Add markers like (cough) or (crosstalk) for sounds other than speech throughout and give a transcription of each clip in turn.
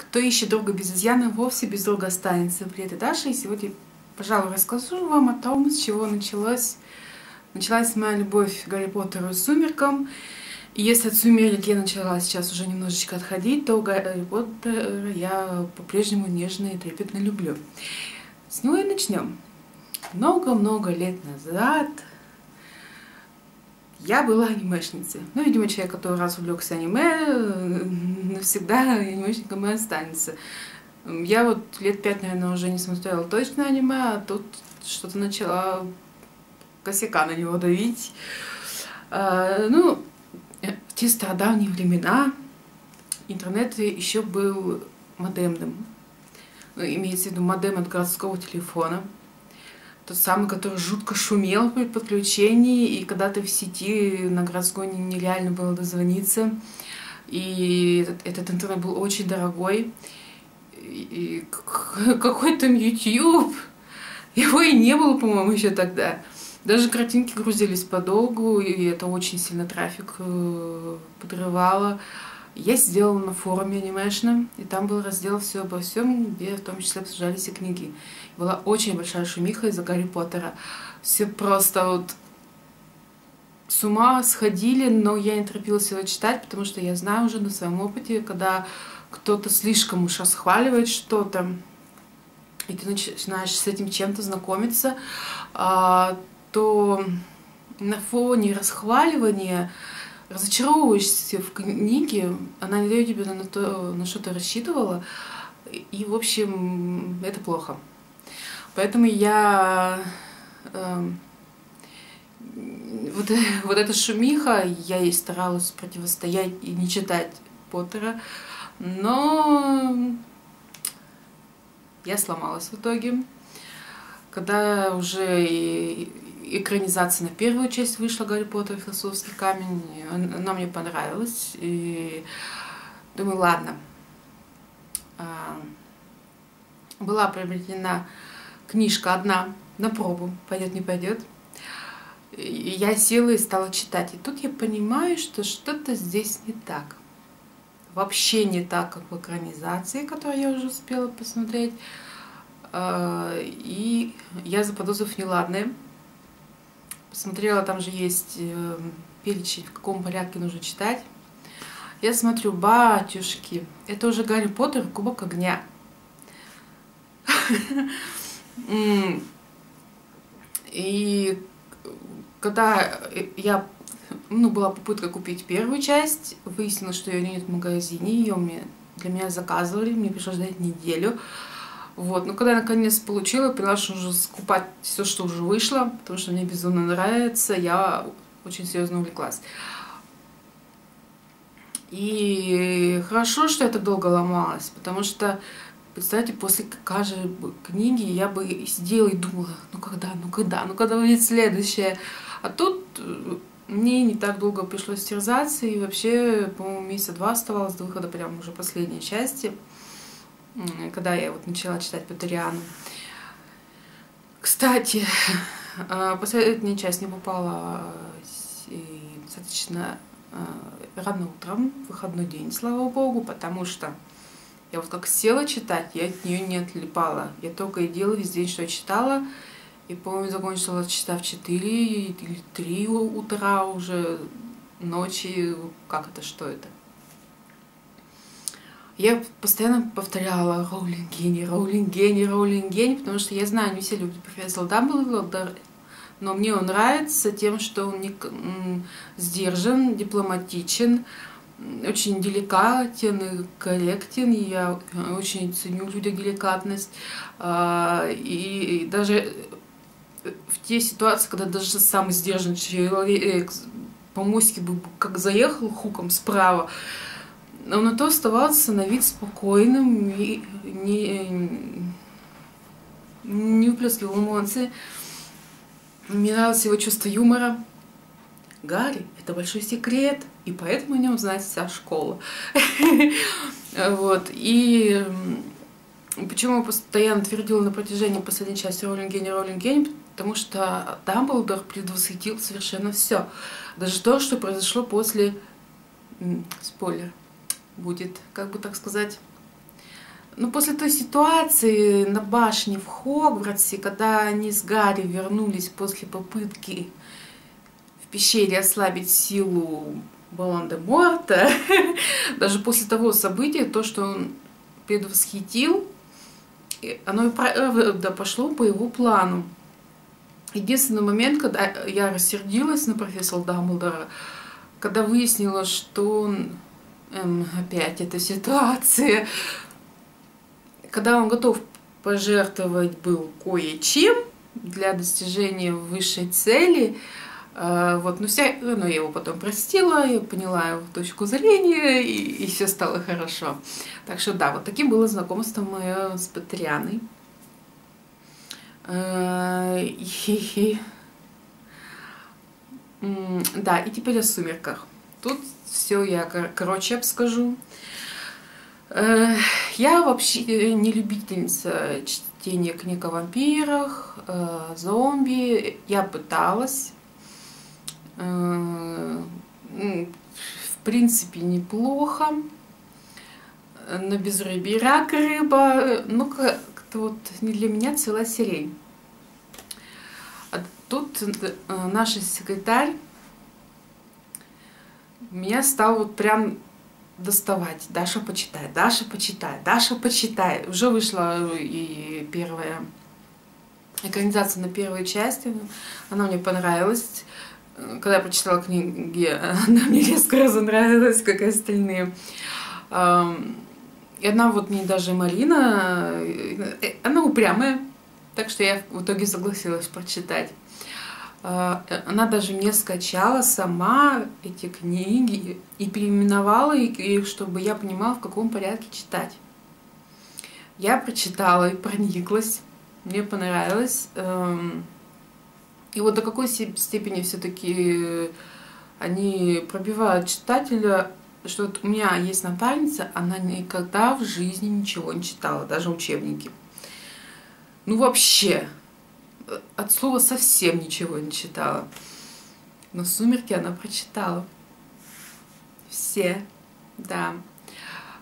Кто ищет друга без изъяна, вовсе без друга останется. Привет, Даша, и сегодня, пожалуй, расскажу вам о том, с чего началось, началась моя любовь к Гарри Поттеру и Сумеркам. И если от Сумерек я начала сейчас уже немножечко отходить, то Гарри Поттера я по-прежнему нежно и трепетно люблю. С него и начнем. Много-много лет назад я была анимешницей. Ну, видимо, человек, который раз увлекся аниме, навсегда (laughs) и останется. Я вот лет пять, наверное, уже не смотрела точно аниме, а тут что-то начала косяка на него давить. А, ну, в те стародавние времена интернет еще был модемным. Ну, имеется в виду модем от городского телефона – тот самый, который жутко шумел при подключении, и когда ты в сети на городской нереально было дозвониться. И этот, этот интернет был очень дорогой. И (laughs) какой там YouTube? Его и не было, по-моему, еще тогда. Даже картинки грузились подолгу, и это очень сильно трафик э, подрывало. Я сделала на форуме анимешном, и там был раздел «Все обо всем», где в том числе обсуждались и книги. Была очень большая шумиха из-за Гарри Поттера. Все просто вот с ума сходили, но я не торопилась его читать, потому что я знаю уже на своем опыте, когда кто-то слишком уж расхваливает что-то, и ты начинаешь с этим чем-то знакомиться, а, то на фоне расхваливания разочаровываешься в книге, она не дает тебе на то, на что ты рассчитывала, и, в общем, это плохо. Поэтому я... Вот, (laughs) вот эта шумиха, я ей старалась противостоять и не читать Поттера, но я сломалась в итоге. Когда уже экранизация на первую часть вышла Гарри Поттер философский камень. Она мне понравилась. И думаю, ладно. А, была приобретена книжка одна на пробу. Пойдет, не пойдет. Я села и стала читать. И тут я понимаю, что что-то здесь не так. Вообще не так, как в экранизации, которую я уже успела посмотреть. А, и я заподозрив неладное. Посмотрела, там же есть э, перечень, в каком порядке нужно читать. Я смотрю, батюшки, это уже Гарри Поттер, Кубок огня. (laughs) И когда я, ну, была попытка купить первую часть, выяснилось, что ее нет в магазине, ее мне, для меня заказывали, мне пришлось ждать неделю. Вот. Но когда я наконец получила, поняла, что нужно скупать все, что уже вышло, потому что мне безумно нравится, я очень серьезно увлеклась. И хорошо, что я так долго ломалась, потому что, представьте, после каждой книги я бы сидела и думала, ну когда, ну когда, ну когда будет следующее. А тут э, мне не так долго пришлось терзаться, и вообще, по-моему, месяца два оставалось до выхода прям уже последней части когда я вот начала читать Патериану. Кстати, а, последняя часть не попала достаточно а, рано утром, выходной день, слава богу, потому что я вот как села читать, я от нее не отлипала. Я только и делала весь день, что я читала. И, по-моему, закончила читать в 4 или 3 утра уже, ночи. Как это, что это? Я постоянно повторяла Роулинг гений, Роулинг гений, Роулинг гений, потому что я знаю, не все любят профессора Дамблдора, но мне он нравится тем, что он не, сдержан, дипломатичен, очень деликатен и корректен. Я очень ценю в деликатность. А, и даже в те ситуации, когда даже самый сдержанный человек по мостике бы как заехал хуком справа, он на то оставался на вид спокойным и не, не выплескивал эмоции. Мне нравилось его чувство юмора. Гарри — это большой секрет, и поэтому о нем знает вся школа. (laughs) Вот. И почему постоянно твердила на протяжении последней части Роллинг Генни, Роллинг Генни, потому что Дамблдор предвосхитил совершенно все. Даже то, что произошло после... Спойлер будет, как бы так сказать, Ну, после той ситуации на башне в Хогвартсе, когда они с Гарри вернулись после попытки в пещере ослабить силу Волан-де-Морта, (laughs) даже после того события, то, что он предвосхитил, оно и правда пошло по его плану. Единственный момент, когда я рассердилась на профессора Дамблдора, когда выяснила, что он, эм, опять эта ситуация, когда он готов пожертвовать был кое-чем для достижения высшей цели, э, вот, но все равно я его потом простила, я поняла его точку зрения, и, и все стало хорошо. Так что да, вот таким было знакомство мое с Патрианой. Э, (laughs) и, да, и теперь о сумерках. Тут все я короче обскажу. Э, я вообще не любительница чтения книг о вампирах, э, зомби. Я пыталась. В принципе, неплохо. Но без рыбы рак рыба, ну, как-то вот не для меня целая сирень. Тут э, наш секретарь меня стал вот прям доставать. Даша, почитай, Даша, почитай, Даша, почитай. Уже вышла и первая экранизация на первой части. Она мне понравилась. Когда я прочитала книги, (laughs) она мне резко разонравилась, как и остальные. И она вот мне даже Марина, э, она упрямая, так что я в итоге согласилась прочитать. А, она даже мне скачала сама эти книги и переименовала их, чтобы я понимала, в каком порядке читать. Я прочитала и прониклась, мне понравилось. И вот до какой степени все-таки они пробивают читателя, что вот у меня есть напарница, она никогда в жизни ничего не читала, даже учебники. Ну вообще, от слова совсем ничего не читала. Но «Сумерки» она прочитала. Все, да.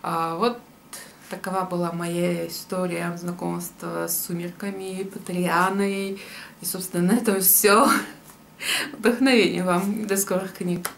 А, вот такова была моя история знакомства с «Сумерками», Патрианой. И, собственно, на этом все. Вдохновения вам. До скорых книг.